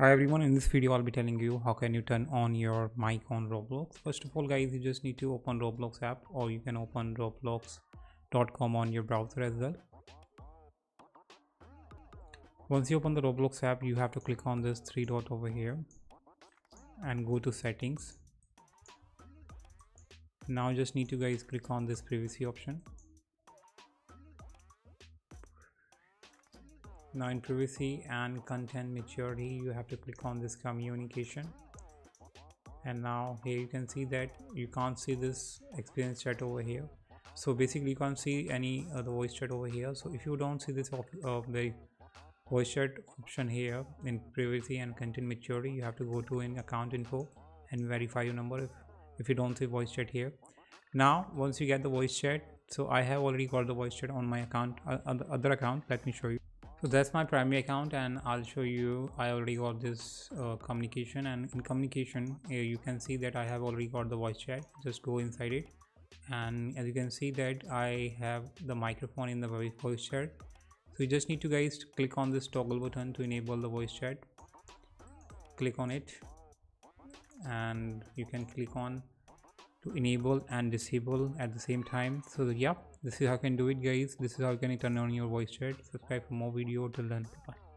hi everyone. In this video i'll be telling you how can you turn on your mic on roblox. First of all guys you just need to open roblox app or you can open roblox.com on your browser as well. Once you open the roblox app you have to click on this three dot over here and go to settings. Now just need to guys click on this privacy option now in privacy and content maturity you have to click on this communication. And now here you can see that you can't see this experience chat over here. So basically you can't see any other voice chat over here. So if you don't see this uh, the voice chat option here in privacy and content maturity you have to go to in account info and verify your number if, if you don't see voice chat here. Now once you get the voice chat so i have already got the voice chat on my account uh, other account. Let me show you so that's my primary account and i'll show you i already got this uh, communication and in communication here you can see that i have already got the voice chat. Just go inside it and as you can see that i have the microphone in the voice chat. So you just need to guys click on this toggle button to enable the voice chat. Click on it and you can click on to enable and disable at the same time. So yeah this is how you can do it guys. This is how you can turn on your voice chat. Subscribe for more video. Till then bye